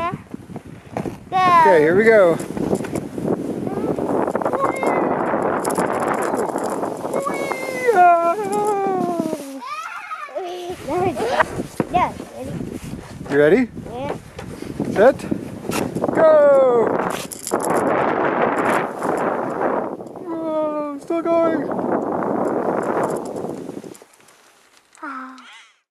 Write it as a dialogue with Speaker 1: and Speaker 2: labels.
Speaker 1: Yeah. Go.
Speaker 2: Okay, here we go.
Speaker 1: Yeah.
Speaker 2: You ready?
Speaker 1: Yeah.
Speaker 2: Set. Go! Oh, still going. Ah.